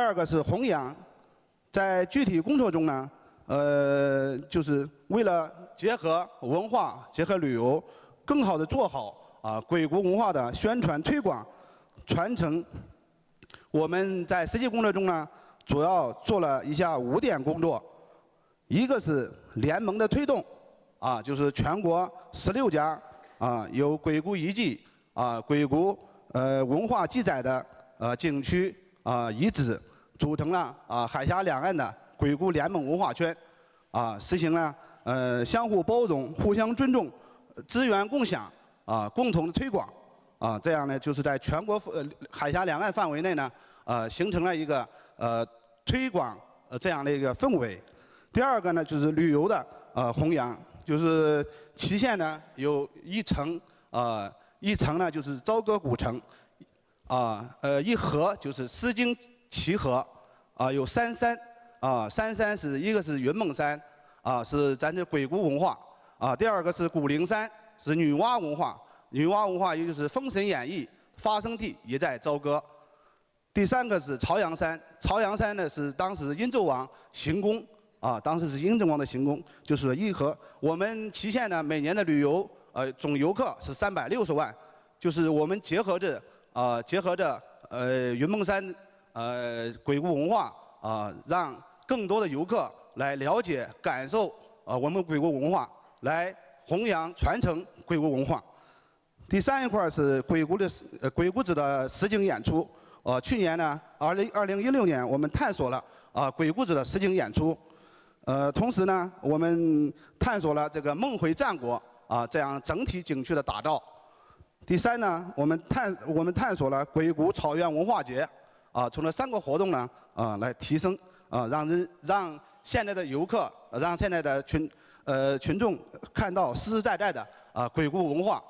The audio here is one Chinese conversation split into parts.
第二个是弘扬，在具体工作中呢，呃，就是为了结合文化、结合旅游，更好的做好啊鬼谷文化的宣传推广、传承。我们在实际工作中呢，主要做了一下五点工作，一个是联盟的推动，啊，就是全国十六家啊有鬼谷遗迹啊鬼谷呃文化记载的呃景区。啊，遗址组成了啊海峡两岸的鬼谷联盟文化圈，啊，实行了呃相互包容、互相尊重、资源共享啊共同的推广啊，这样呢就是在全国呃海峡两岸范围内呢，呃形成了一个呃推广呃这样的一个氛围。第二个呢就是旅游的呃弘扬，就是祁县呢有一城啊一城呢就是朝歌古城。啊，呃，一河就是《诗经·齐河》，啊，有三山，啊，三山是一个是云梦山，啊，是咱这鬼谷文化，啊，第二个是古灵山，是女娲文化，女娲文化也就是《封神演义》发生地也在朝歌。第三个是朝阳山，朝阳山呢是当时殷纣王行宫，啊，当时是殷纣王的行宫，就是一河。我们祁县呢每年的旅游，呃，总游客是三百六十万，就是我们结合着。啊，结合着呃云梦山呃鬼谷文化啊，让更多的游客来了解、感受啊我们鬼谷文化，来弘扬、传承鬼谷文化。第三一块是鬼谷的呃鬼谷子的实景演出。呃，去年呢，二零二零一六年，我们探索了啊鬼谷子的实景演出。呃，同时呢，我们探索了这个梦回战国啊这样整体景区的打造。第三呢，我们探我们探索了鬼谷草原文化节，啊，从这三个活动呢，啊，来提升，啊，让人让现在的游客，让现在的群，呃，群众看到实实在在的啊鬼谷文化。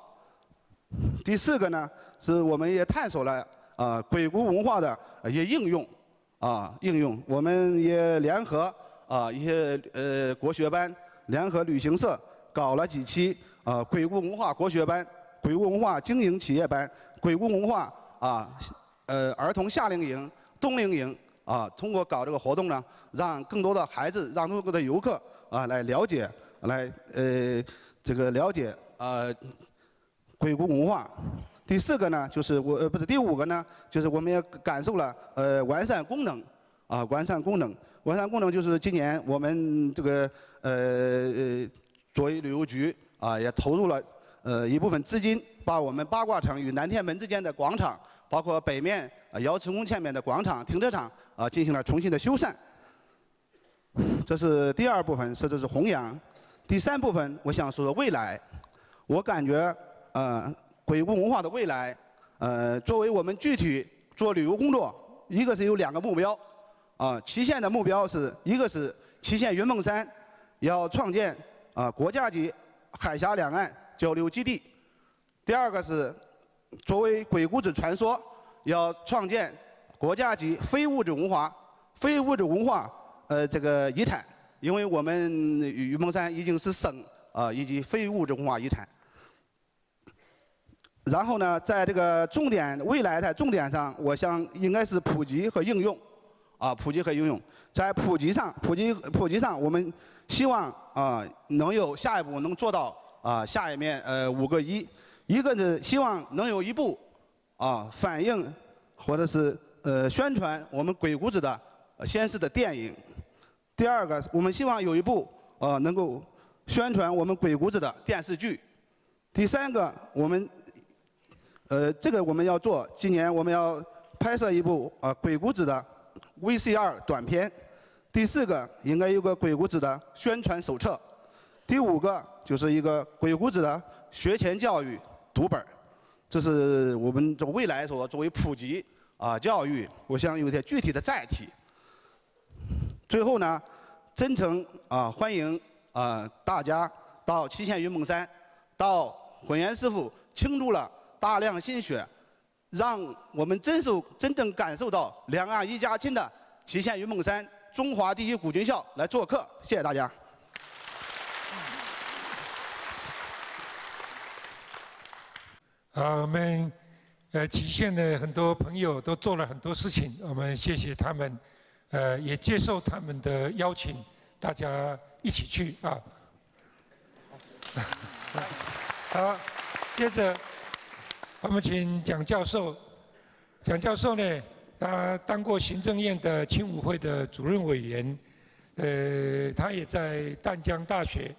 第四个呢，是我们也探索了啊鬼谷文化的一些应用，啊应用，我们也联合啊一些呃国学班，联合旅行社搞了几期啊鬼谷文化国学班。鬼谷文化经营企业班、鬼谷文化啊，呃儿童夏令营、冬令营啊，通过搞这个活动呢，让更多的孩子、让更多的游客啊来了解、来呃这个了解啊鬼谷文化。第四个呢，就是我呃不是第五个呢，就是我们也感受了呃完善功能啊完善功能，完善功能就是今年我们这个呃呃作为旅游局啊也投入了。呃，一部分资金把我们八卦城与南天门之间的广场，包括北面啊瑶池宫前面的广场、停车场啊，进行了重新的修缮。这是第二部分，说的是弘扬。第三部分，我想说说未来。我感觉，呃，鬼谷文化的未来，呃，作为我们具体做旅游工作，一个是有两个目标，啊，祁县的目标是一个是祁县云梦山要创建啊国家级海峡两岸。交流基地，第二个是作为鬼谷子传说，要创建国家级非物质文化、非物质文化呃这个遗产，因为我们云梦山已经是省啊以及非物质文化遗产。然后呢，在这个重点未来的重点上，我想应该是普及和应用，啊普及和应用，在普及上普及普及上，我们希望啊能有下一步能做到。啊，下一面呃五个一，一个是希望能有一部啊反映或者是呃宣传我们鬼谷子的先世的电影，第二个我们希望有一部呃能够宣传我们鬼谷子的电视剧，第三个我们呃这个我们要做，今年我们要拍摄一部啊鬼谷子的 VCR 短片，第四个应该有个鬼谷子的宣传手册，第五个。就是一个鬼谷子的学前教育。读本这是我们这未来说作为普及啊教育，我想有些具体的载体。最后呢，真诚啊欢迎啊大家到祁县云梦山，到混元师傅倾注了大量心血，让我们真受真正感受到两岸一家亲的祁县云梦山中华第一古军校来做客，谢谢大家。啊，我们。呃，极限的很多朋友都做了很多事情，我们谢谢他们，呃，也接受他们的邀请，大家一起去啊。好，接着我们请蒋教授。蒋教授呢，他当过行政院的青舞会的主任委员，呃，他也在淡江大学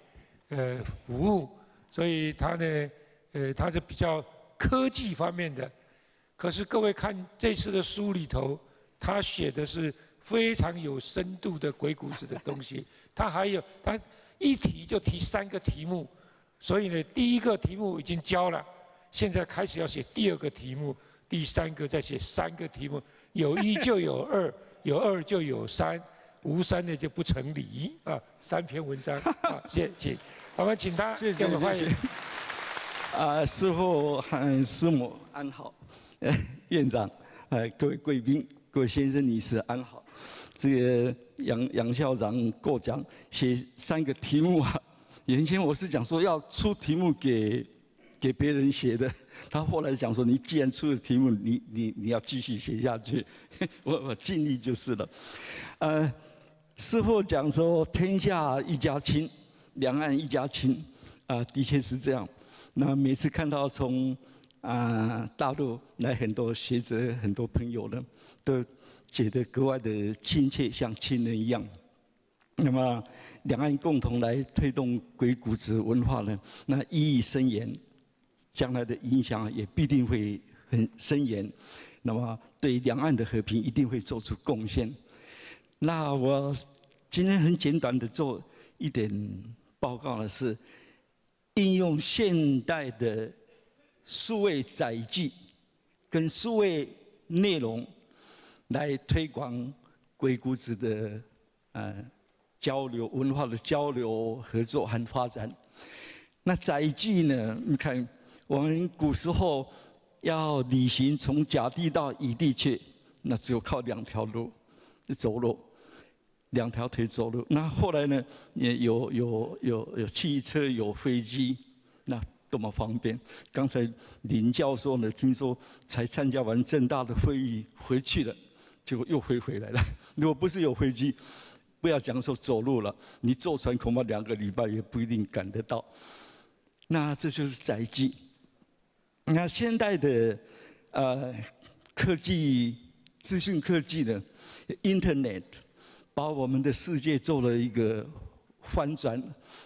呃服务，所以他呢，呃，他是比较科技方面的。可是各位看这次的书里头，他写的是非常有深度的鬼谷子的东西。他还有他一提就提三个题目，所以呢，第一个题目已经教了，现在开始要写第二个题目，第三个再写三个题目。有一就有二，有二就有三，无三呢就不成理啊！三篇文章啊，谢谢我们请他，谢谢欢迎。啊，师傅和师母安好。院长，呃，各位贵宾，各位先生女士，安好。这个杨杨校长过奖写三个题目啊。原先我是讲说要出题目给给别人写的，他后来讲说你既然出了题目，你你你要继续写下去，我我尽力就是了。呃，师傅讲说天下一家亲，两岸一家亲，啊，的确是这样。那每次看到从啊，大陆来很多学者、很多朋友呢，都觉得格外的亲切，像亲人一样。那么，两岸共同来推动鬼谷子文化呢，那意义深远，将来的影响也必定会很深远。那么，对两岸的和平一定会做出贡献。那我今天很简短的做一点报告的是，应用现代的。数位载具跟数位内容来推广鬼谷子的呃交流文化的交流合作和发展。那载具呢？你看我们古时候要旅行从甲地到乙地去，那只有靠两条路走路，两条腿走路。那后来呢？也有有有有汽车，有飞机，那。多么方便！刚才林教授呢，听说才参加完正大的会议回去了，结果又飞回来了。如果不是有飞机，不要讲说走路了，你坐船恐怕两个礼拜也不一定赶得到。那这就是载具。那现代的呃科技、资讯科技的 Internet，把我们的世界做了一个翻转。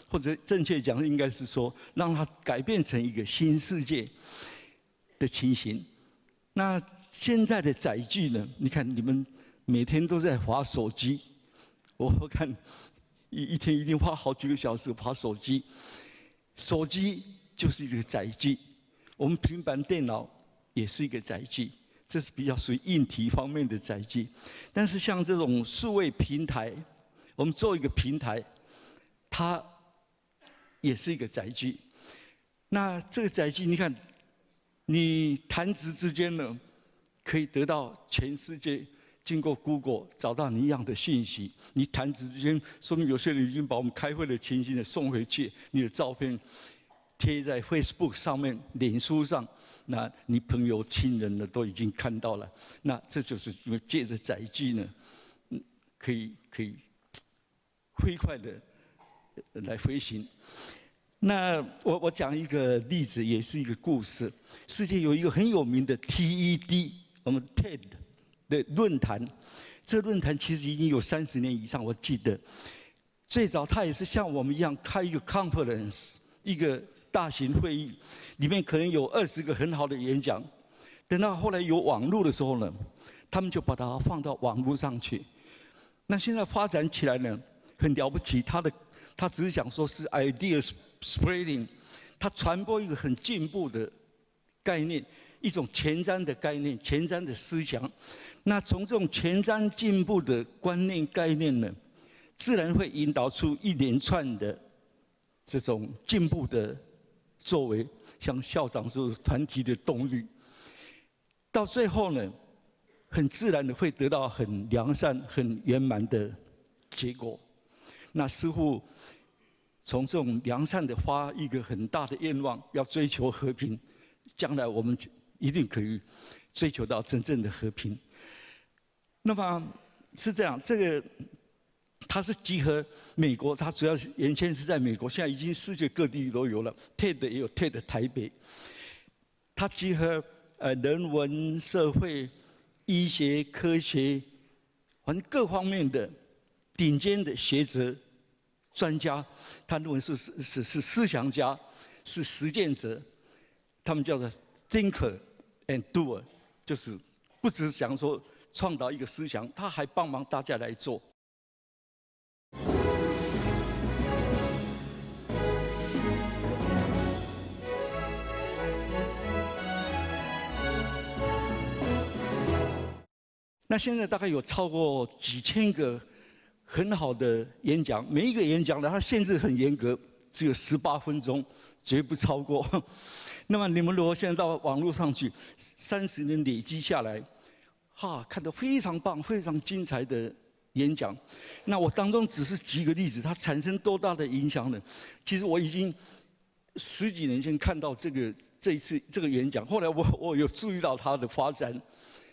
或者正确讲，应该是说让它改变成一个新世界的情形。那现在的载具呢？你看，你们每天都在划手机，我看一一天一定花好几个小时划手机。手机就是一个载具，我们平板电脑也是一个载具，这是比较属于硬体方面的载具。但是像这种数位平台，我们做一个平台，它。也是一个载具，那这个载具，你看，你弹指之间呢，可以得到全世界经过 Google 找到你一样的讯息。你弹指之间，说明有些人已经把我们开会的情形呢送回去，你的照片贴在 Facebook 上面、脸书上，那你朋友、亲人呢都已经看到了。那这就是因为借着载具呢，嗯，可以可以飞快的来飞行。那我我讲一个例子，也是一个故事。世界有一个很有名的 TED，我们 TED 的论坛。这论坛其实已经有三十年以上，我记得。最早它也是像我们一样开一个 conference，一个大型会议，里面可能有二十个很好的演讲。等到后来有网络的时候呢，他们就把它放到网络上去。那现在发展起来呢，很了不起，他的。他只是想说是 ideas spreading，他传播一个很进步的概念，一种前瞻的概念，前瞻的思想。那从这种前瞻进步的观念概念呢，自然会引导出一连串的这种进步的作为，像校长这种团体的动力。到最后呢，很自然的会得到很良善、很圆满的结果。那似乎。从这种良善的发一个很大的愿望，要追求和平，将来我们一定可以追求到真正的和平。那么是这样，这个它是集合美国，它主要是原先是在美国，现在已经世界各地都有了。TED 也有 TED 台北，它集合呃人文、社会、医学、科学，反正各方面的顶尖的学者、专家，他认为是是是是思想家，是实践者，他们叫做 thinker and doer，就是不只是想说。创造一个思想，他还帮忙大家来做。那现在大概有超过几千个很好的演讲，每一个演讲呢，它限制很严格，只有十八分钟，绝不超过。那么你们如果现在到网络上去，三十年累积下来。哈，看到非常棒、非常精彩的演讲。那我当中只是举个例子，它产生多大的影响呢？其实我已经十几年前看到这个这一次这个演讲，后来我 我有注意到它的发展，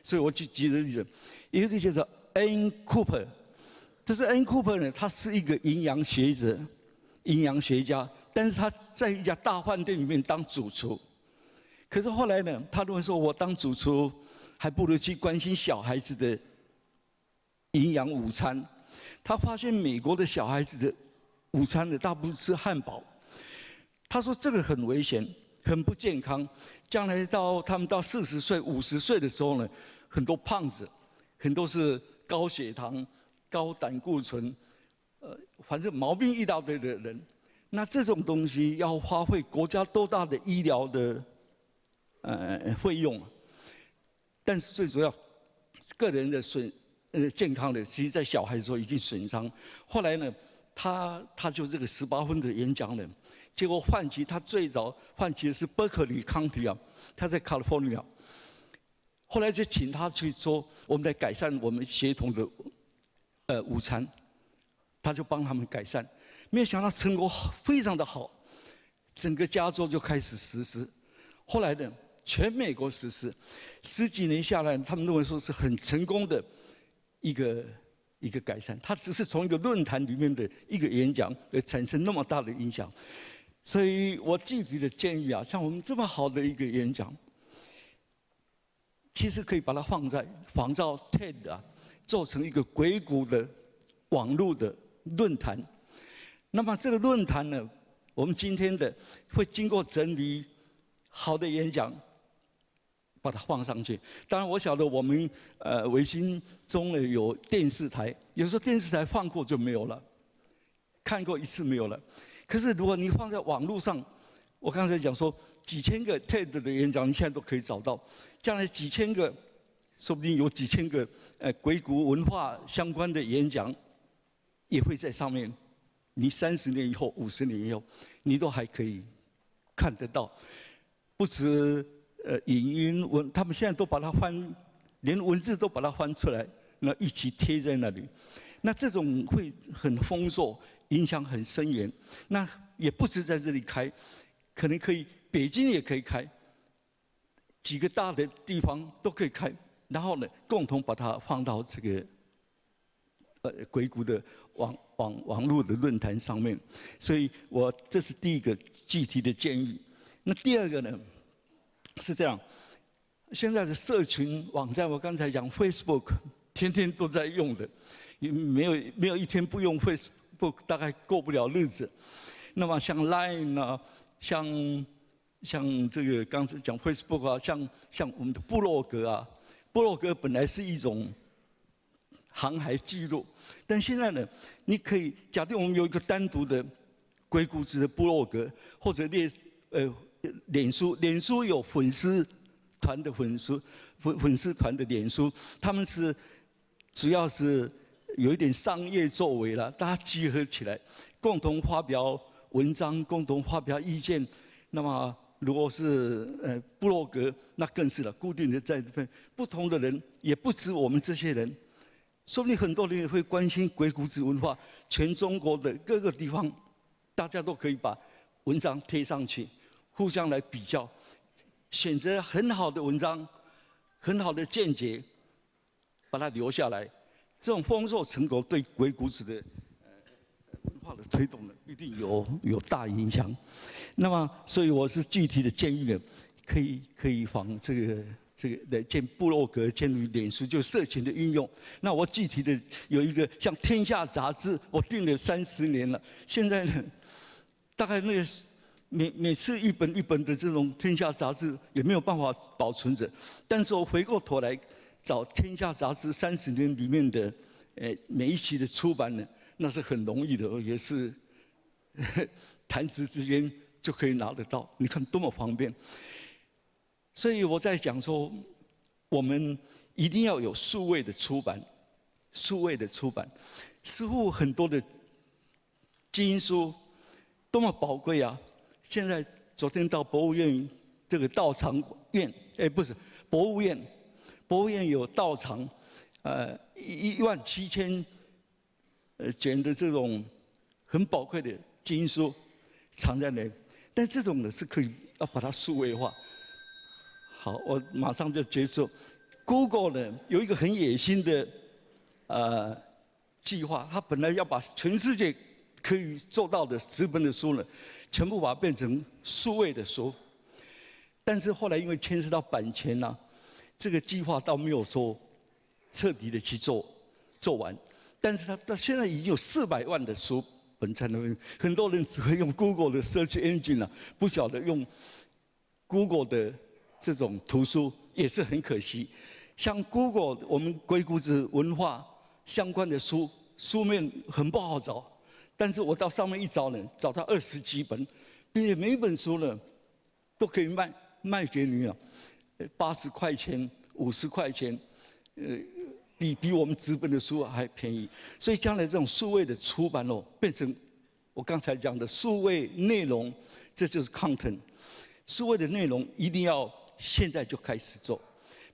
所以我就举个例子，一个叫做 N. Cooper，这是 N. Cooper 呢，他是一个营养学者、营养学家，但是他在一家大饭店里面当主厨。可是后来呢，他认为说我当主厨。还不如去关心小孩子的营养午餐。他发现美国的小孩子的午餐呢，大部分吃汉堡。他说这个很危险，很不健康。将来到他们到四十岁、五十岁的时候呢，很多胖子，很多是高血糖、高胆固醇，呃，反正毛病一大堆的人。那这种东西要花费国家多大的医疗的呃费用啊？但是最主要，个人的损呃健康的，其实在小孩子时候已经损伤。后来呢，他他就这个十八分的演讲人，结果换起他最早换起的是伯克利康体啊，他在 California。后来就请他去说，我们来改善我们协同的呃午餐，他就帮他们改善，没有想到成果非常的好，整个加州就开始实施。后来呢？全美国实施，十几年下来，他们认为说是很成功的一个一个改善。他只是从一个论坛里面的一个演讲，而产生那么大的影响。所以我具体的建议啊，像我们这么好的一个演讲，其实可以把它放在仿照 TED 啊，做成一个硅谷的网络的论坛。那么这个论坛呢，我们今天的会经过整理好的演讲。把它放上去。当然，我晓得我们呃维新中呢有电视台，有时候电视台放过就没有了，看过一次没有了。可是如果你放在网络上，我刚才讲说几千个 TED 的演讲，你现在都可以找到。将来几千个，说不定有几千个呃鬼谷文化相关的演讲，也会在上面。你三十年以后、五十年以后，你都还可以看得到，不止。呃，影音文，他们现在都把它翻，连文字都把它翻出来，那一起贴在那里。那这种会很丰硕，影响很深远。那也不止在这里开，可能可以北京也可以开，几个大的地方都可以开。然后呢，共同把它放到这个呃硅谷的网网网络的论坛上面。所以我这是第一个具体的建议。那第二个呢？是这样，现在的社群网站，我刚才讲 Facebook，天天都在用的，也没有没有一天不用 Facebook，大概过不了日子。那么像 Line 啊，像像这个刚才讲 Facebook 啊，像像我们的部落格啊，部落格本来是一种航海记录，但现在呢，你可以假定我们有一个单独的硅谷子的部落格，或者列呃。脸书，脸书有粉丝团的粉丝粉粉丝团的脸书，他们是主要是有一点商业作为了，大家集合起来，共同发表文章，共同发表意见。那么如果是呃布洛格，那更是了，固定的在这边，不同的人也不止我们这些人，说不定很多人也会关心鬼谷子文化，全中国的各个地方，大家都可以把文章贴上去。互相来比较，选择很好的文章、很好的见解，把它留下来。这种丰硕成果对鬼谷子的呃文化的推动呢，一定有有大影响。那么，所以我是具体的建议呢，可以可以仿这个这个来建部落格、建立脸书，就社群的运用。那我具体的有一个像《天下》杂志，我订了三十年了，现在呢，大概那个每每次一本一本的这种《天下》杂志也没有办法保存着。但是我回过头来找《天下》杂志三十年里面的，呃，每一期的出版呢，那是很容易的，也是弹指之间。就可以拿得到，你看多么方便。所以我在讲说，我们一定要有数位的出版，数位的出版，似乎很多的基因书多么宝贵啊！现在昨天到博物院这个道场院，哎，不是博物院，博物院有道场，呃，一一万七千呃卷的这种很宝贵的基因书藏在那。但这种呢是可以要把它数位化。好，我马上就结束。Google 呢有一个很野心的呃计划，它本来要把全世界可以做到的纸本的书呢，全部把它变成数位的书。但是后来因为牵涉到版权呐，这个计划倒没有说彻底的去做做完。但是它到现在已经有四百万的书。本才能很多人只会用 Google 的 Search Engine 啊，不晓得用 Google 的这种图书也是很可惜。像 Google，我们鬼谷子文化相关的书，书面很不好找，但是我到上面一找呢，找到二十几本，并且每一本书呢都可以卖卖给你啊，八十块钱、五十块钱，呃。比比我们纸本的书还便宜，所以将来这种数位的出版哦，变成我刚才讲的数位内容，这就是 content。数位的内容一定要现在就开始做，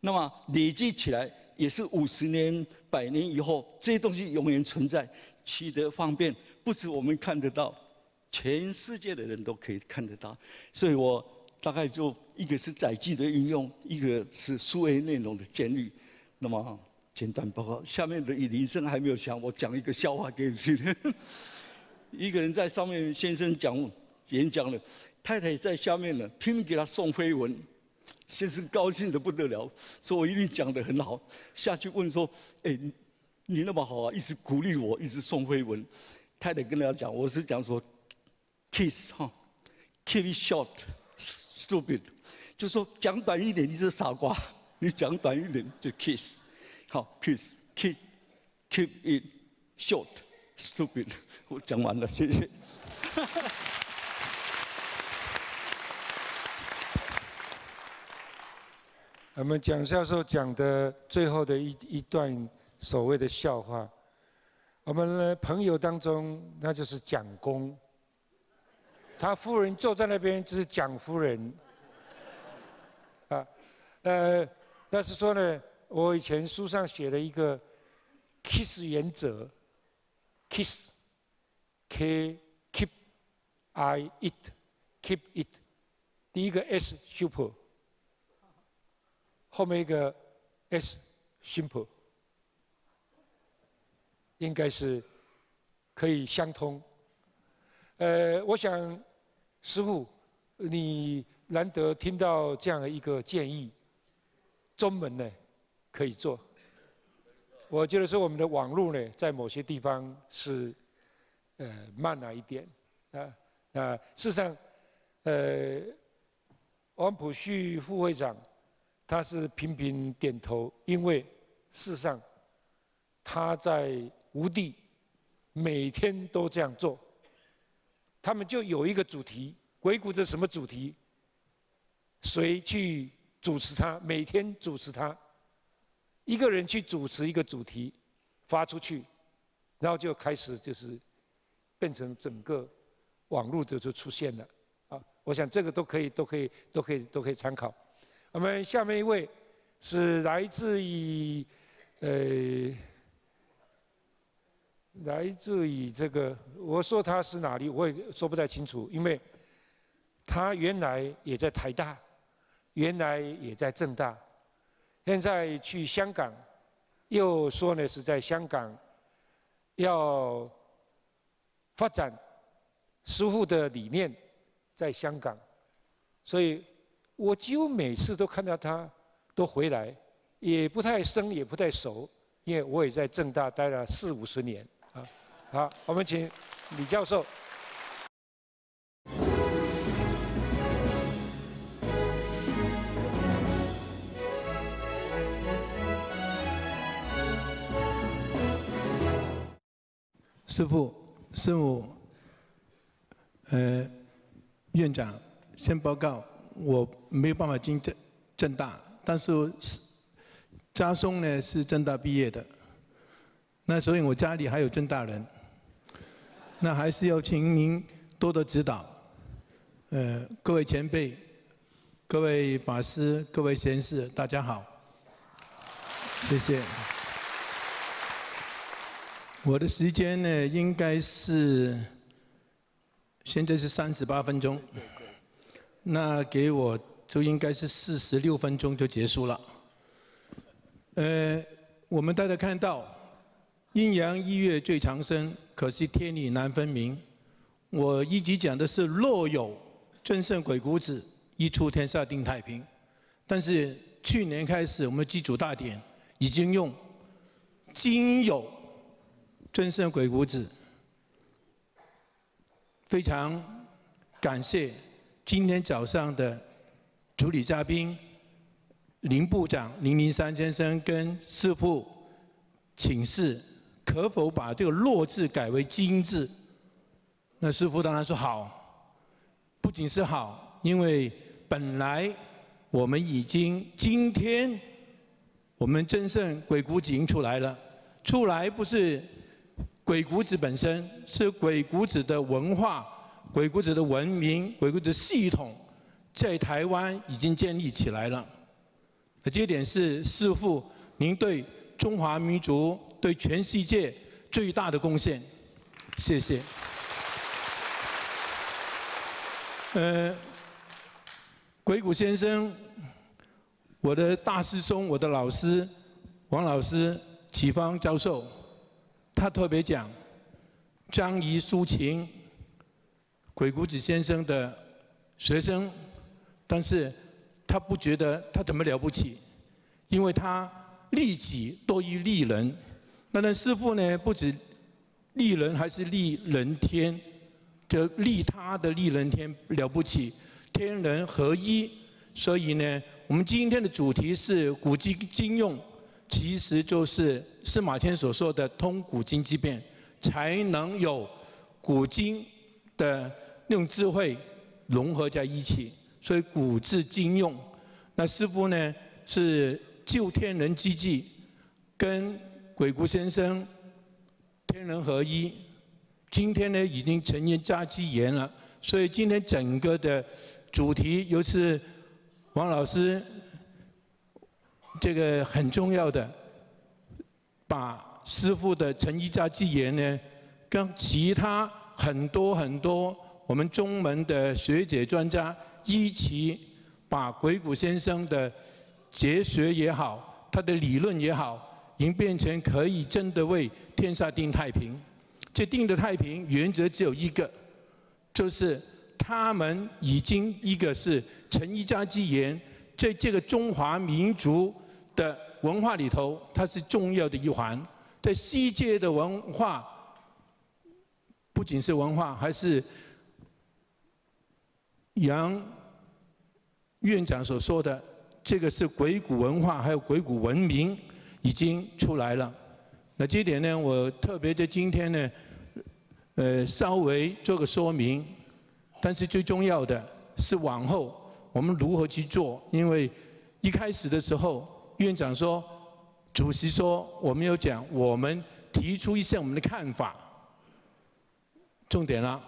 那么累积起来也是五十年、百年以后，这些东西永远存在，取得方便，不止我们看得到，全世界的人都可以看得到。所以我大概就一个是载具的应用，一个是数位内容的建立，那么。简短报告，下面的李林生还没有响，我讲一个笑话给你听。一个人在上面，先生讲演讲了，太太在下面呢，拼命给他送飞文。先生高兴的不得了，说我一定讲的很好。下去问说：“哎，你那么好啊，一直鼓励我，一直送飞文。”太太跟他讲：“我是讲说，kiss 哈，keep it short，stupid，就说讲短一点，你是傻瓜，你讲短一点就 kiss。”好，kiss keep keep it short stupid。我讲完了，谢谢。我们蒋教授讲的最后的一一段所谓的笑话，我们的朋友当中，那就是蒋公，他夫人坐在那边就是蒋夫人，啊，呃，但是说呢。我以前书上写了一个 KISS 原则，KISS，K keep I it keep it，第一个 S super，后面一个 S simple，应该是可以相通。呃，我想师傅，你难得听到这样的一个建议，中文呢？可以做，我觉得说我们的网络呢，在某些地方是呃慢了一点。啊啊，事实上，呃，王普旭副会长他是频频点头，因为事实上他在吴地每天都这样做，他们就有一个主题，鬼谷子什么主题，谁去主持他，每天主持他。一个人去主持一个主题，发出去，然后就开始就是变成整个网络的就出现了啊！我想这个都可以，都可以，都可以，都可以参考。我们下面一位是来自于呃，来自于这个，我说他是哪里，我也说不太清楚，因为他原来也在台大，原来也在正大，现在去香港，又说呢是在香港要发展师傅的理念，在香港，所以我几乎每次都看到他都回来，也不太生也不太熟，因为我也在正大待了四五十年啊。好，我们请李教授。师父、师母、呃，院长，先报告，我没有办法进正正大，但是家松呢是正大毕业的，那所以我家里还有正大人，那还是要请您多多指导，呃，各位前辈、各位法师、各位贤士，大家好，谢谢。我的时间呢，应该是现在是三十八分钟，那给我就应该是四十六分钟就结束了。呃，我们大家看到阴阳一月最长生，可惜天理难分明。我一直讲的是若有真圣鬼谷子，一出天下定太平。但是去年开始，我们祭祖大典已经用今有。尊圣鬼谷子，非常感谢今天早上的主礼嘉宾林部长林林山先生跟师父请示，可否把这个“弱”字改为“精”字？那师父当然说好，不仅是好，因为本来我们已经今天我们真圣鬼谷子已经出来了，出来不是。鬼谷子本身是鬼谷子的文化、鬼谷子的文明、鬼谷子系统，在台湾已经建立起来了。这点是师父您对中华民族、对全世界最大的贡献，谢谢。呃，鬼谷先生，我的大师兄，我的老师，王老师，启芳教授。他特别讲张仪抒情，鬼谷子先生的学生，但是他不觉得他怎么了不起，因为他利己多于利人。那那师父呢，不止利人，还是利人天，就利他的利人天了不起，天人合一。所以呢，我们今天的主题是古今今用。其实就是司马迁所说的“通古今之变”，才能有古今的那种智慧融合在一起。所以古至今用。那师傅呢是救天人之际，跟鬼谷先生天人合一。今天呢已经成年家基言了，所以今天整个的主题，尤其是王老师。这个很重要的，把师傅的成一家纪言呢，跟其他很多很多我们中门的学者专家一起，把鬼谷先生的哲学也好，他的理论也好，已经变成可以真的为天下定太平。这定的太平原则只有一个，就是他们已经一个是成一家纪言。在这个中华民族的文化里头，它是重要的一环。在世界的文化，不仅是文化，还是杨院长所说的，这个是鬼谷文化，还有鬼谷文明已经出来了。那这点呢，我特别在今天呢，呃，稍微做个说明。但是最重要的是往后。我们如何去做？因为一开始的时候，院长说，主席说，我们有讲，我们提出一些我们的看法。重点了，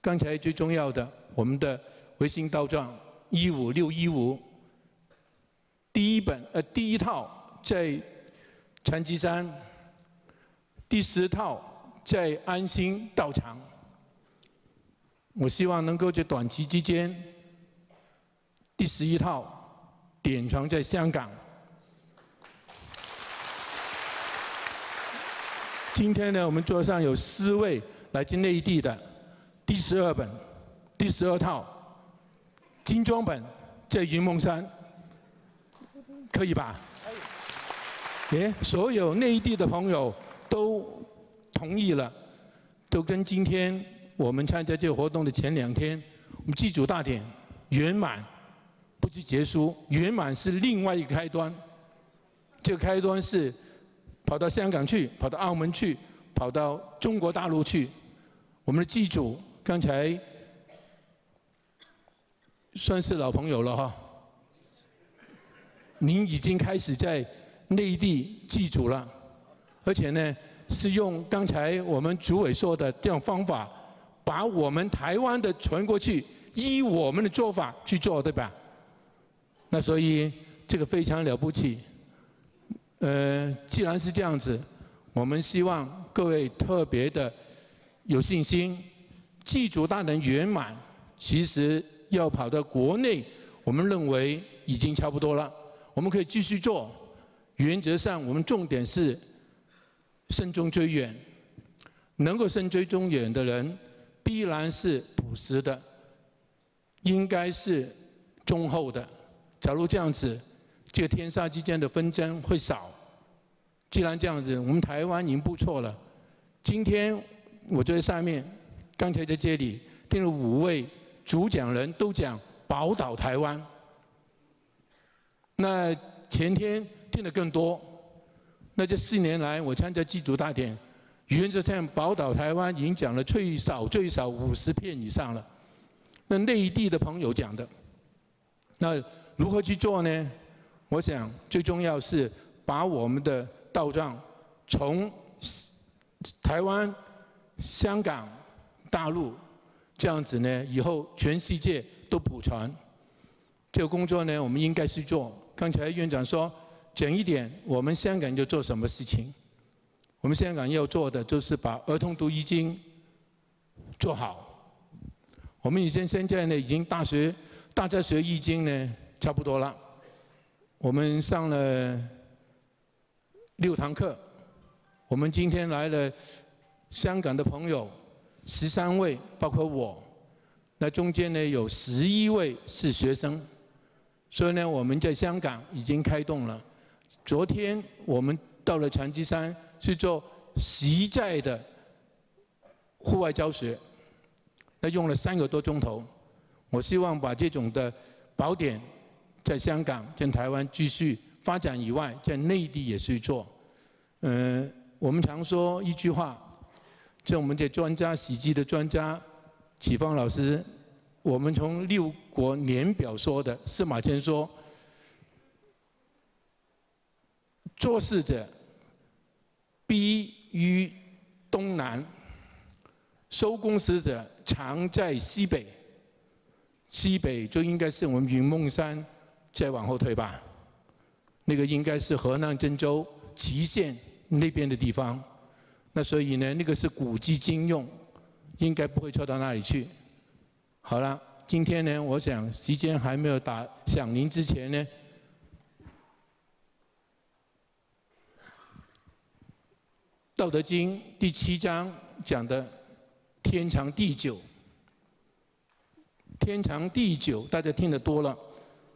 刚才最重要的，我们的《维新道状》一五六一五，第一本呃第一套在禅机山，第十套在安心道场。我希望能够在短期之间第十一套典藏在香港。今天呢，我们桌上有四位来自内地的第十二本、第十二套精装本，在云梦山，可以吧？可以。哎，所有内地的朋友都同意了，都跟今天我们参加这个活动的前两天，我们祭祖大典圆满，不是结束，圆满是另外一个开端。这个开端是。跑到香港去，跑到澳门去，跑到中国大陆去。我们的祭祖刚才算是老朋友了哈。您已经开始在内地祭祖了，而且呢是用刚才我们主委说的这种方法，把我们台湾的传过去，依我们的做法去做，对吧？那所以这个非常了不起。呃，既然是这样子，我们希望各位特别的有信心，祭祖大能圆满，其实要跑到国内，我们认为已经差不多了，我们可以继续做。原则上，我们重点是慎终追远，能够慎追终远的人，必然是朴实的，应该是忠厚的。假如这样子。这天下之间的纷争会少。既然这样子，我们台湾已经不错了。今天我在上面，刚才在这里听了五位主讲人都讲宝岛台湾。那前天听的更多。那这四年来，我参加祭祖大典，原则上宝岛台湾已经讲了最少最少五十片以上了。那内地的朋友讲的，那如何去做呢？我想最重要是把我们的道藏从台湾、香港、大陆这样子呢，以后全世界都补传。这个工作呢，我们应该去做。刚才院长说讲一点，我们香港就做什么事情？我们香港要做的就是把儿童读易经做好。我们以前现在呢，已经大学大家学易经呢，差不多了。我们上了六堂课，我们今天来了香港的朋友十三位，包括我，那中间呢有十一位是学生，所以呢我们在香港已经开动了。昨天我们到了长基山去做实在的户外教学，那用了三个多钟头。我希望把这种的宝典。在香港、在台湾继续发展以外，在内地也去做。嗯，我们常说一句话，像我们的专家、喜剧的专家启芳老师，我们从六国年表说的，司马迁说：做事者必于东南，收公司者常在西北。西北就应该是我们云梦山。再往后退吧，那个应该是河南郑州祁县那边的地方，那所以呢，那个是古迹经用，应该不会错到那里去。好了，今天呢，我想时间还没有打响铃之前呢，《道德经》第七章讲的天长地久，天长地久，大家听得多了。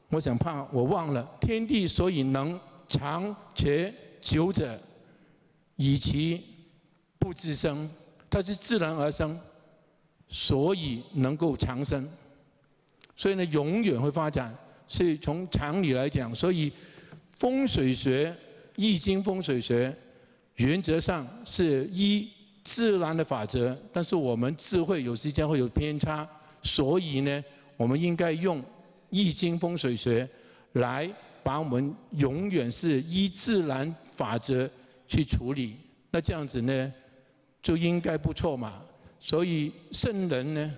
我想怕我忘了，天地所以能长且久者，以其不自生，它是自然而生，所以能够长生。所以呢，永远会发展。是从常理来讲，所以风水学、易经风水学，原则上是依自然的法则，但是我们智慧有时间会有偏差，所以呢，我们应该用。易经风水学来把我们永远是依自然法则去处理，那这样子呢就应该不错嘛。所以圣人呢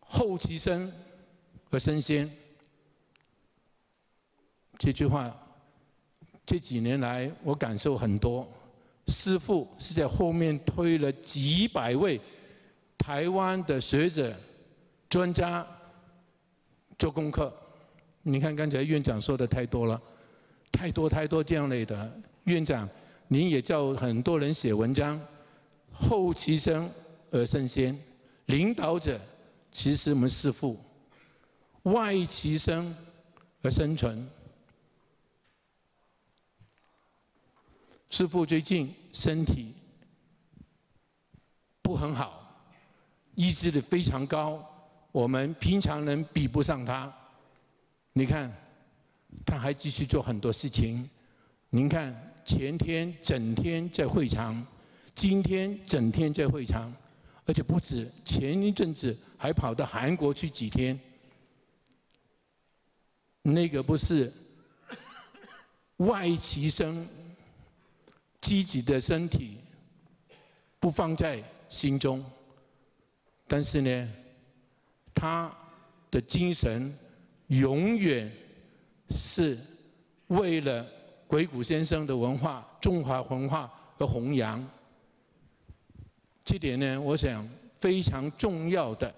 后其身而身先，这句话这几年来我感受很多。师父是在后面推了几百位台湾的学者专家。做功课。你看刚才院长说的太多了，太多太多这样类的。院长，您也叫很多人写文章，后其生而生先，领导者其实我们师父，外其生而生存。师父最近身体不很好，意志力非常高，我们平常人比不上他。你看，他还继续做很多事情。您看，前天整天在会场，今天整天在会场，而且不止，前一阵子还跑到韩国去几天。那个不是外其生。积极的身体不放在心中，但是呢，他的精神永远是为了鬼谷先生的文化、中华文化而弘扬。这点呢，我想非常重要的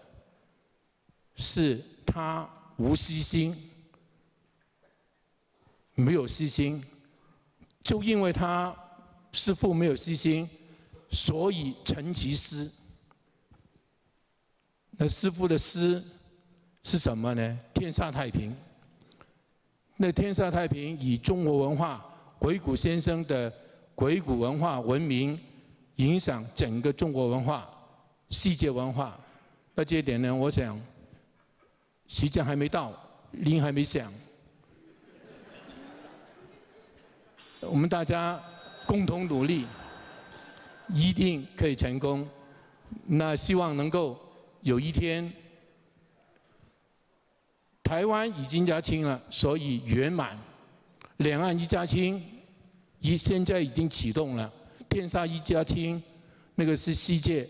是他无私心，没有私心，就因为他。师父没有私心，所以成其师。那师父的师是什么呢？天下太平。那天下太平以中国文化，鬼谷先生的鬼谷文化文明，影响整个中国文化、世界文化。那这一点呢，我想时间还没到，铃还没响，我们大家。共同努力，一定可以成功。那希望能够有一天，台湾已经加亲了，所以圆满；两岸一家亲，已现在已经启动了。天下一家亲，那个是世界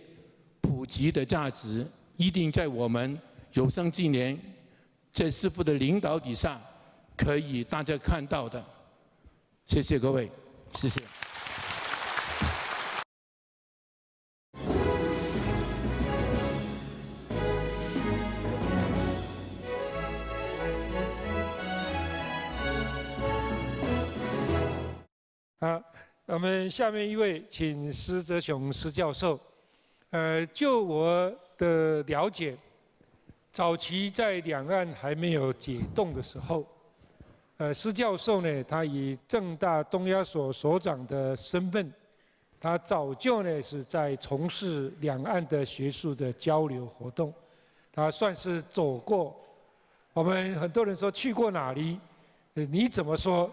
普及的价值，一定在我们有生之年，在师父的领导底下，可以大家看到的。谢谢各位，谢谢。我们下面一位，请施泽雄施教授。呃，就我的了解，早期在两岸还没有解冻的时候，呃，施教授呢，他以正大东亚所所长的身份，他早就呢是在从事两岸的学术的交流活动，他算是走过。我们很多人说去过哪里，你怎么说？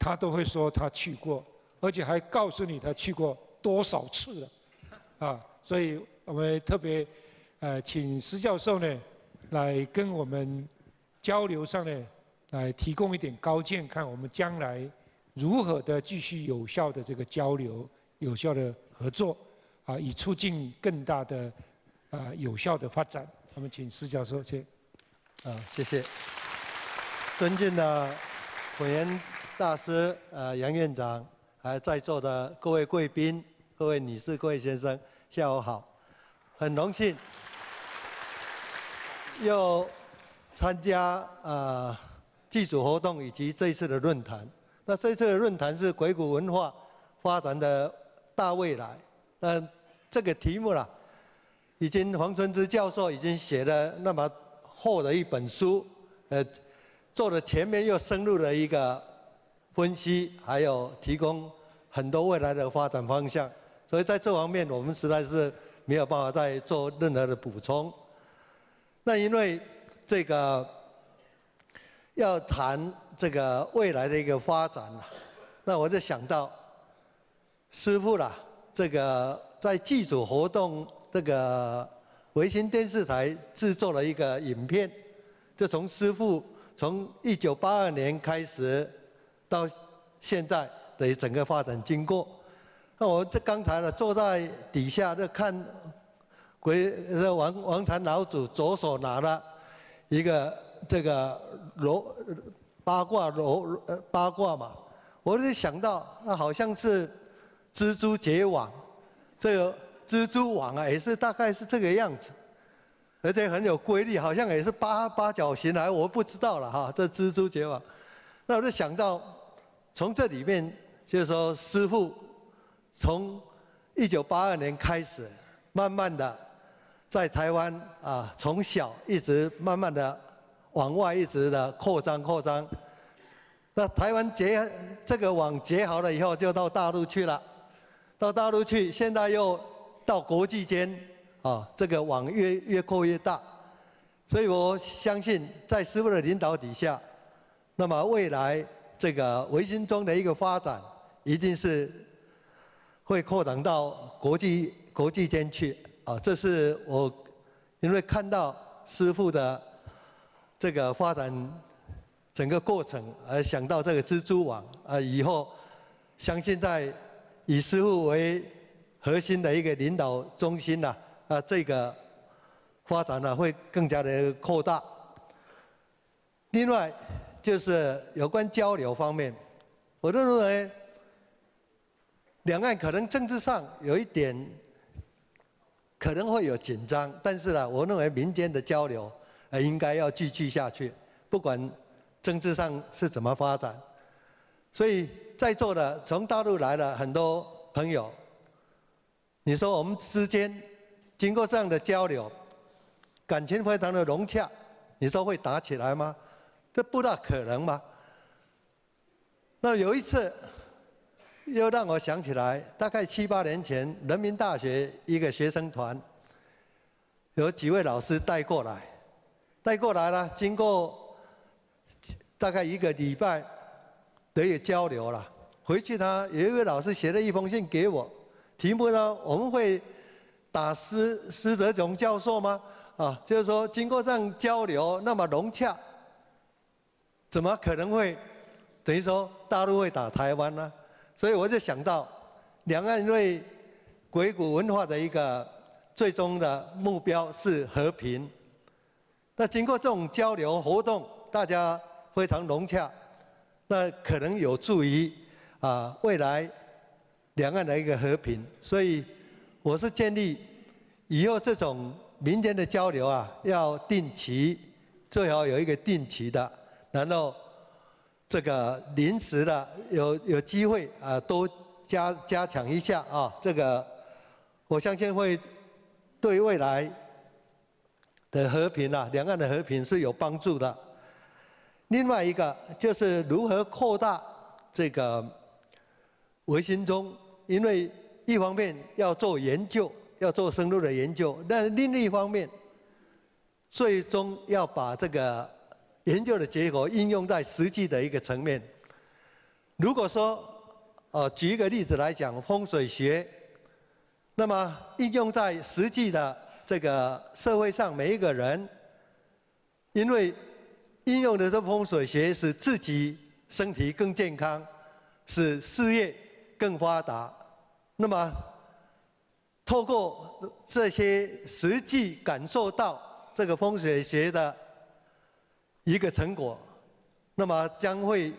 他都会说他去过，而且还告诉你他去过多少次了，啊，所以我们特别呃请施教授呢来跟我们交流上呢来提供一点高见，看我们将来如何的继续有效的这个交流、有效的合作，啊，以促进更大的啊有效的发展。我们请施教授先。啊，谢谢，尊敬的委员。大师，呃，杨院长，在座的各位贵宾、各位女士、各位先生，下午好，很荣幸又参加呃祭祖活动以及这一次的论坛。那这一次的论坛是鬼谷文化发展的大未来。那这个题目啦，已经黄春之教授已经写了那么厚的一本书，呃，做了前面又深入的一个。分析还有提供很多未来的发展方向，所以在这方面我们实在是没有办法再做任何的补充。那因为这个要谈这个未来的一个发展，那我就想到师傅啦，这个在祭祖活动这个维新电视台制作了一个影片，就从师傅从一九八二年开始。到现在的整个发展经过，那我这刚才呢坐在底下在看，鬼王王禅老祖左手拿了一个这个罗八卦罗八卦嘛，我就想到那好像是蜘蛛结网，这个蜘蛛网啊也是大概是这个样子。而且很有规律，好像也是八八角形来，我不知道了哈。这蜘蛛结网，那我就想到，从这里面就是说，师傅从一九八二年开始，慢慢的在台湾啊，从小一直慢慢的往外一直的扩张扩张。那台湾结这个网结好了以后，就到大陆去了，到大陆去，现在又到国际间。啊，这个网越越扩越大，所以我相信在师傅的领导底下，那么未来这个维新中的一个发展，一定是会扩展到国际国际间去。啊，这是我因为看到师傅的这个发展整个过程，而想到这个蜘蛛网，啊，以后相信在以师傅为核心的一个领导中心呐。啊，这个发展呢会更加的扩大。另外，就是有关交流方面，我都认为两岸可能政治上有一点可能会有紧张，但是呢，我认为民间的交流呃应该要继续下去，不管政治上是怎么发展。所以在座的从大陆来的很多朋友，你说我们之间。经过这样的交流，感情非常的融洽。你说会打起来吗？这不大可能吧？那有一次，又让我想起来，大概七八年前，人民大学一个学生团，有几位老师带过来，带过来了。经过大概一个礼拜得以交流了，回去他有一位老师写了一封信给我，题目呢我们会。打施施泽炯教授吗？啊，就是说经过这样交流那么融洽，怎么可能会等于说大陆会打台湾呢？所以我就想到，两岸对鬼谷文化的一个最终的目标是和平。那经过这种交流活动，大家非常融洽，那可能有助于啊未来两岸的一个和平。所以。我是建议，以后这种民间的交流啊，要定期，最好有一个定期的，然后这个临时的有有机会啊，多加加强一下啊。这个我相信会对未来的和平啊，两岸的和平是有帮助的。另外一个就是如何扩大这个维新中，因为。一方面要做研究，要做深入的研究；但另一方面，最终要把这个研究的结果应用在实际的一个层面。如果说，呃，举一个例子来讲，风水学，那么应用在实际的这个社会上，每一个人，因为应用的这风水学，使自己身体更健康，使事业更发达。那么，透过这些实际感受到这个风水学的一个成果，那么将会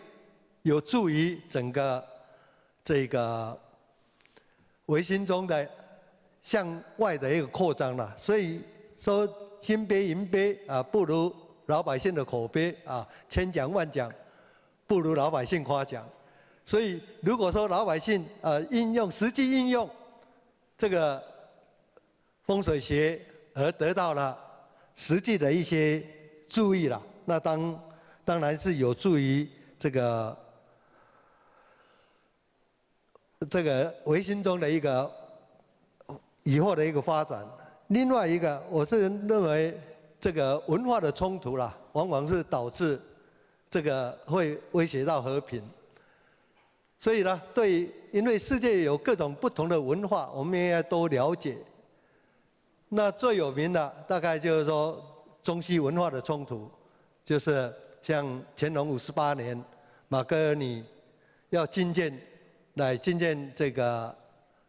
有助于整个这个维新中的向外的一个扩张了。所以说，金碑银碑啊，不如老百姓的口碑啊，千讲万讲，不如老百姓夸奖。所以，如果说老百姓呃应用实际应用这个风水学而得到了实际的一些注意了，那当当然是有助于这个这个维新中的一个以后的一个发展。另外一个，我是认为这个文化的冲突啦，往往是导致这个会威胁到和平。所以呢，对，因为世界有各种不同的文化，我们应该多了解。那最有名的大概就是说中西文化的冲突，就是像乾隆五十八年，马格尔尼要觐见来觐见这个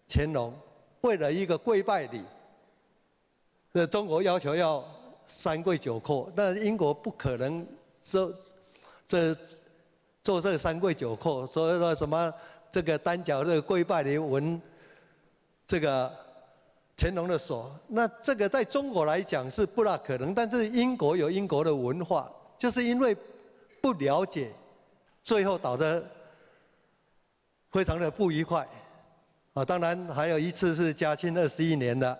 乾隆，为了一个跪拜礼，那中国要求要三跪九叩，但英国不可能说这。做这三跪九叩，所以说什么这个单脚这个跪拜的文，这个乾隆的手。那这个在中国来讲是不大可能，但是英国有英国的文化，就是因为不了解，最后导致非常的不愉快。啊，当然还有一次是嘉庆二十一年的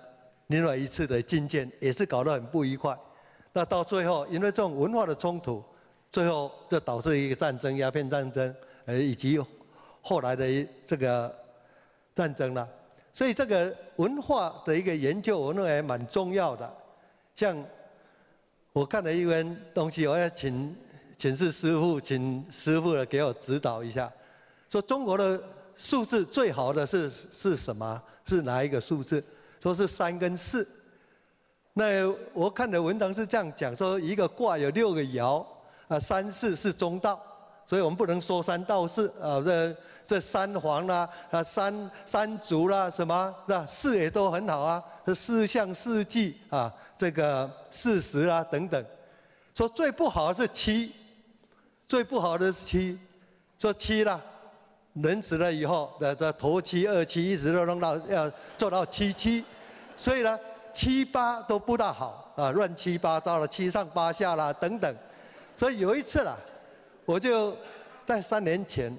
另外一次的觐见，也是搞得很不愉快。那到最后，因为这种文化的冲突，最后就导致一个战争，鸦片战争，呃，以及后来的这个战争了。所以这个文化的一个研究，我认为蛮重要的。像我看了一篇东西，我要请请示师傅，请师傅给我指导一下，说中国的。数字最好的是是什么？是哪一个数字？说是三跟四。那我看的文章是这样讲：说一个卦有六个爻，啊，三四是中道，所以我们不能说三道四啊。这这三黄啦，啊，三三足啦，什么那四也都很好啊，是四象四季啊，这个四时啊等等。说最不好的是七，最不好的是七，说七啦。人死了以后，的这头七、二七一直都弄到要做到七七，所以呢，七八都不大好啊，乱七八糟了，七上八下啦等等。所以有一次啦，我就在三年前，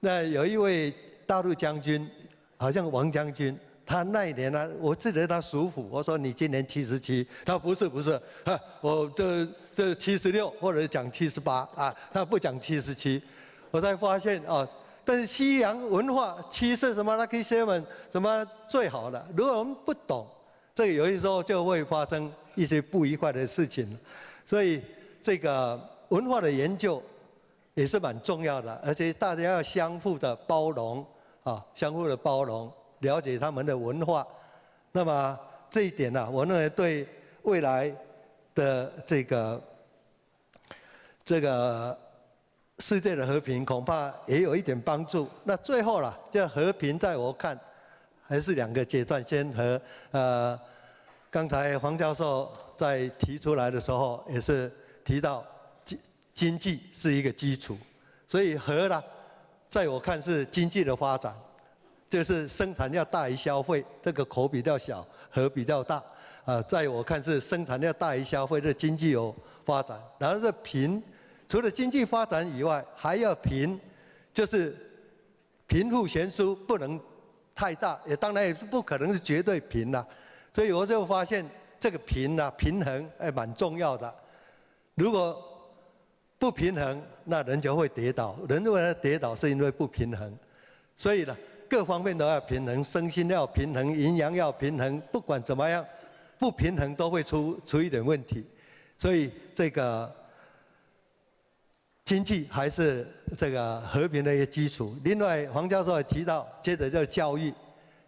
那有一位大陆将军，好像王将军，他那一年呢，我记得他属虎，我说你今年七十七，他不是不是，哈我这这七十六或者讲七十八啊，他不讲七十七，我才发现啊。但是西洋文化七是什么 lucky seven 什么最好的？如果我们不懂，这个有些时候就会发生一些不愉快的事情。所以这个文化的研究也是蛮重要的，而且大家要相互的包容啊，相互的包容，了解他们的文化。那么这一点呢，我认为对未来的这个这个。世界的和平恐怕也有一点帮助。那最后了，这和平在我看还是两个阶段。先和呃，刚才黄教授在提出来的时候也是提到经经济是一个基础，所以和呢，在我看是经济的发展，就是生产要大于消费，这个口比较小，和比较大。啊，在我看是生产要大于消费，这经济有发展，然后这贫。除了经济发展以外，还要贫，就是贫富悬殊不能太大，也当然也不可能是绝对贫呐。所以我就发现这个贫呐，平衡还蛮重要的。如果不平衡，那人就会跌倒。人为了跌倒，是因为不平衡。所以呢，各方面都要平衡，身心要平衡，营养要平衡。不管怎么样，不平衡都会出出一点问题。所以这个。经济还是这个和平的一个基础。另外，黄教授也提到，接着就是教育，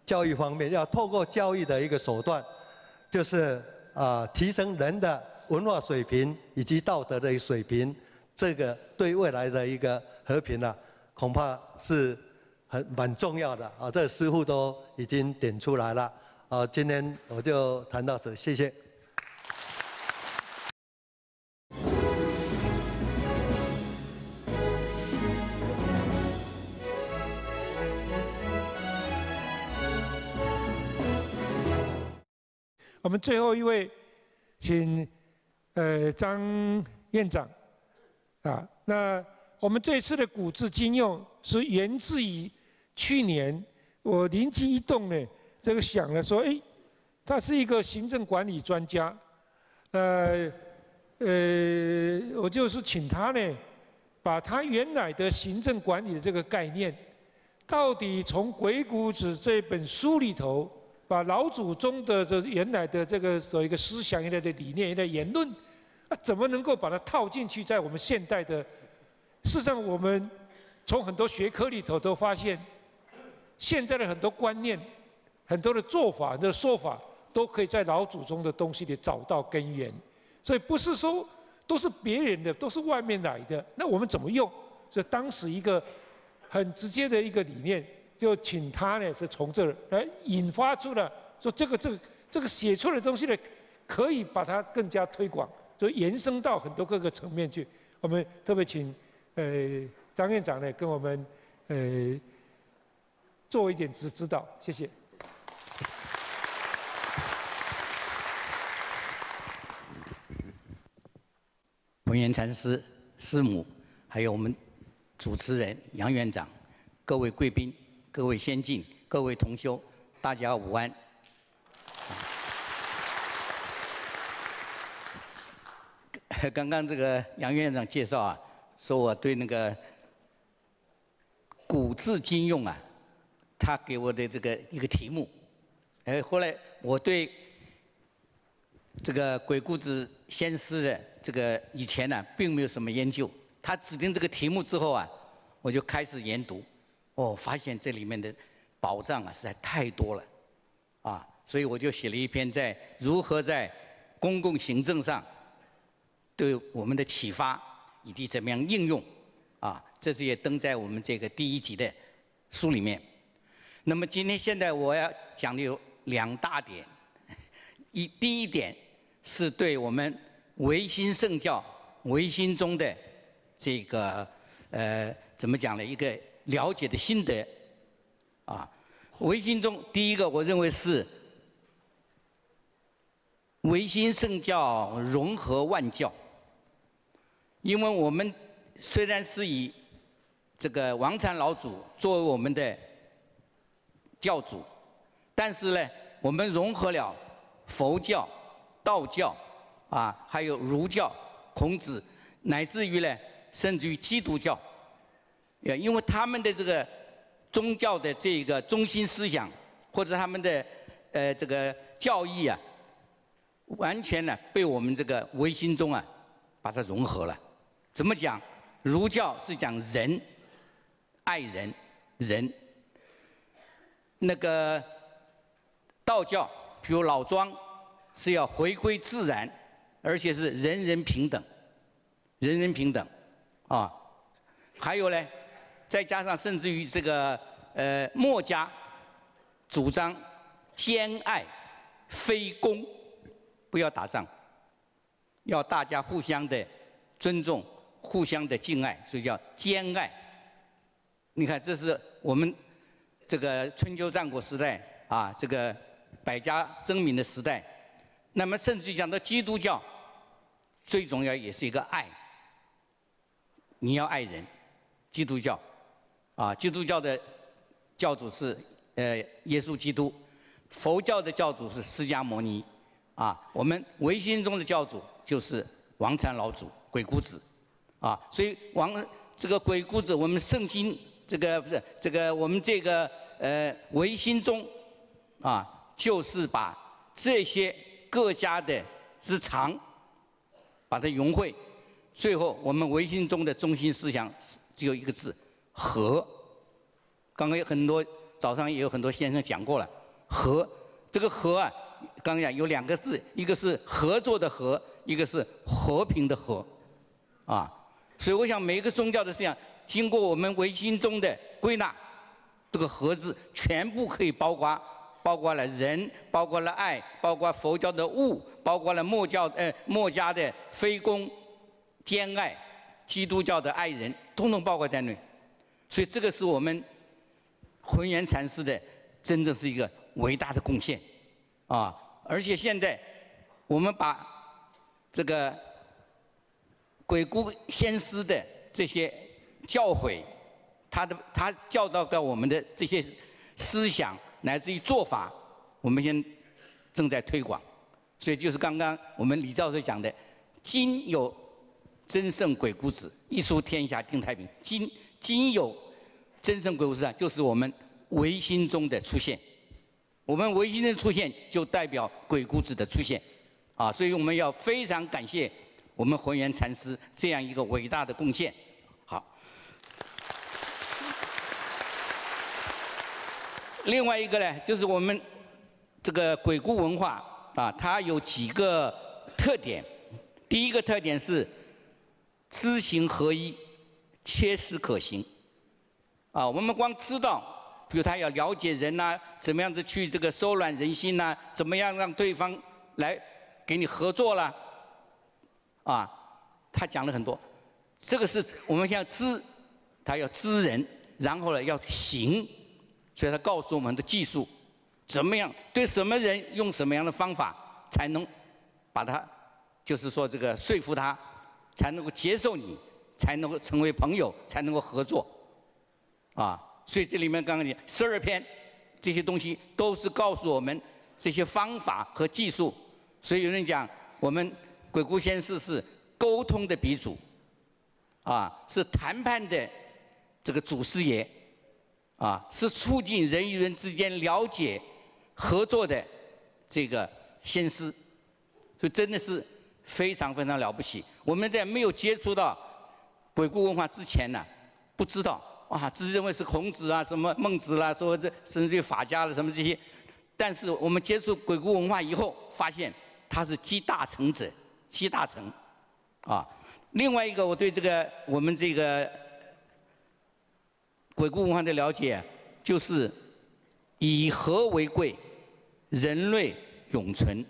教育方面要透过教育的一个手段，就是啊提升人的文化水平以及道德的水平，这个对未来的一个和平呢，恐怕是很蛮重要的啊。这师傅都已经点出来了啊。今天我就谈到此，谢谢。我们最后一位，请呃张院长啊。那我们这次的古字金用是源自于去年我灵机一动呢，这个想了说，哎，他是一个行政管理专家，呃呃，我就是请他呢，把他原来的行政管理的这个概念，到底从《鬼谷子》这本书里头。把老祖宗的这原来的这个所一个思想、一类的理念、一类言论，啊，怎么能够把它套进去在我们现代的？事实上，我们从很多学科里头都发现，现在的很多观念、很多的做法、的说法，都可以在老祖宗的东西里找到根源。所以不是说都是别人的，都是外面来的。那我们怎么用？所以当时一个很直接的一个理念。就请他呢，是从这儿来引发出了说这个这个这个写出来的东西呢，可以把它更加推广，就延伸到很多各个层面去。我们特别请呃张院长呢，跟我们呃做一点指指导谢谢。文言禅师师母还有我们主持人杨院长各位贵宾各位先进各位同修大家午安。刚刚这个杨院长介绍啊说我对那个古字今用啊他给我的这个一个题目，哎，后来我对这个鬼谷子先师的这个以前呢，并没有什么研究。他指定这个题目之后啊，我就开始研读，哦，发现这里面的宝藏啊实在太多了，啊，所以我就写了一篇在如何在公共行政上。对我们的启发以及怎么样应用，啊，这是也登在我们这个第一集的书里面。那么今天现在我要讲的有两大点，一第一点是对我们唯心圣教、唯心中的这个呃怎么讲呢？一个了解的心得，啊，唯心中第一个我认为是唯心圣教融合万教。因为我们虽然是以这个王禅老祖作为我们的教主，但是呢，我们融合了佛教、道教啊，还有儒教、孔子，乃至于呢，甚至于基督教，呃因为他们的这个宗教的这个中心思想，或者他们的呃这个教义啊，完全呢被我们这个唯心宗啊把它融合了。怎么讲？儒教是讲仁，爱人，人。那个道教，比如老庄，是要回归自然，而且是人人平等，人人平等，啊。还有呢，再加上甚至于这个呃墨家，主张兼爱，非攻，不要打仗，要大家互相的尊重。互相的敬爱，所以叫兼爱。你看，这是我们这个春秋战国时代啊，这个百家争鸣的时代。那么，甚至讲到基督教，最重要也是一个爱。你要爱人，基督教啊，基督教的教主是呃耶稣基督，佛教的教主是释迦牟尼，啊，我们唯心中的教主就是王禅老祖、鬼谷子。啊，所以王这个鬼谷子，我们圣经这个不是这个我们这个呃唯心宗啊，就是把这些各家的之长把它融汇，最后我们唯心宗的中心思想只有一个字和。刚刚有很多早上也有很多先生讲过了，和这个和啊，刚刚讲有两个字，一个是合作的和，一个是和平的和，啊。所以，我想每一个宗教的思想，经过我们唯心中的归纳，这个“和”字全部可以包括，包括了人，包括了爱，包括佛教的物，包括了墨教呃墨家的非攻、兼爱，基督教的爱人，统统包括在内。所以，这个是我们浑元禅师的真正是一个伟大的贡献啊！而且现在我们把这个。鬼谷先师的这些教诲，他的他教导到我们的这些思想乃至于做法，我们现正在推广。所以就是刚刚我们李教授讲的，今有真圣鬼谷子，一书天下定太平。今今有真圣鬼谷子啊，就是我们唯心中的出现。我们唯心的出现，就代表鬼谷子的出现。啊，所以我们要非常感谢。我们浑元禅师这样一个伟大的贡献，好。另外一个呢，就是我们这个鬼谷文化啊，它有几个特点。第一个特点是知行合一，切实可行。啊，我们光知道，比如他要了解人呐，怎么样子去这个收揽人心呐，怎么样让对方来给你合作啦。啊，他讲了很多，这个是我们要知，他要知人，然后呢要行，所以他告诉我们的技术，怎么样对什么人用什么样的方法才能把他，就是说这个说服他，才能够接受你，才能够成为朋友，才能够合作，啊，所以这里面刚刚讲十二篇这些东西都是告诉我们这些方法和技术，所以有人讲我们鬼谷先生是沟通的鼻祖，啊，是谈判的这个祖师爷，啊，是促进人与人之间了解、合作的这个先师，所以真的是非常非常了不起。我们在没有接触到鬼谷文化之前呢，不知道啊，只认为是孔子啊、什么孟子啦，说这甚至于法家了什么这些。但是我们接触鬼谷文化以后，发现他是集大成者，集大成，啊。另外一个，我对这个我们这个鬼谷文化的了解，就是以和为贵，人类永存。